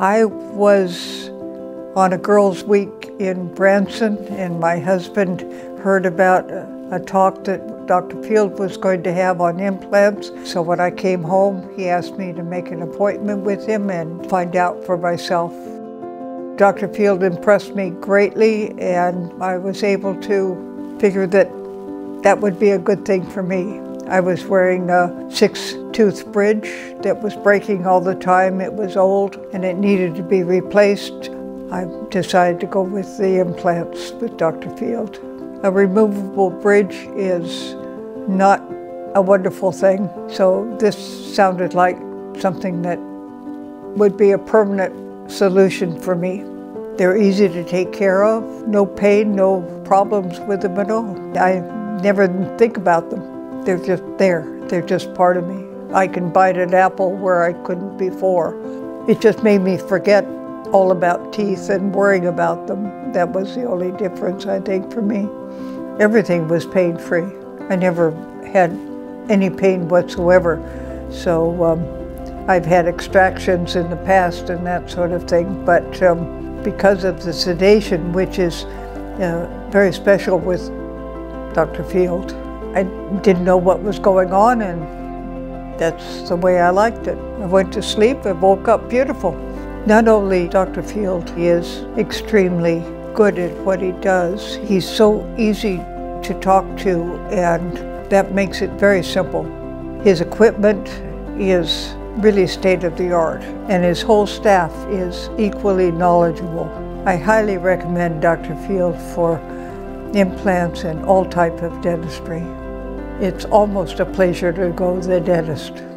I was on a girls' week in Branson, and my husband heard about a talk that Dr. Field was going to have on implants. So when I came home, he asked me to make an appointment with him and find out for myself. Dr. Field impressed me greatly, and I was able to figure that that would be a good thing for me. I was wearing a six-tooth bridge that was breaking all the time. It was old and it needed to be replaced. I decided to go with the implants with Dr. Field. A removable bridge is not a wonderful thing, so this sounded like something that would be a permanent solution for me. They're easy to take care of, no pain, no problems with them at all. I never think about them. They're just there. They're just part of me. I can bite an apple where I couldn't before. It just made me forget all about teeth and worrying about them. That was the only difference, I think, for me. Everything was pain-free. I never had any pain whatsoever. So um, I've had extractions in the past and that sort of thing, but um, because of the sedation, which is uh, very special with Dr. Field, I didn't know what was going on and that's the way I liked it. I went to sleep and woke up beautiful. Not only Dr. Field, he is extremely good at what he does. He's so easy to talk to and that makes it very simple. His equipment is really state of the art and his whole staff is equally knowledgeable. I highly recommend Dr. Field for implants and all type of dentistry. It's almost a pleasure to go to the dentist.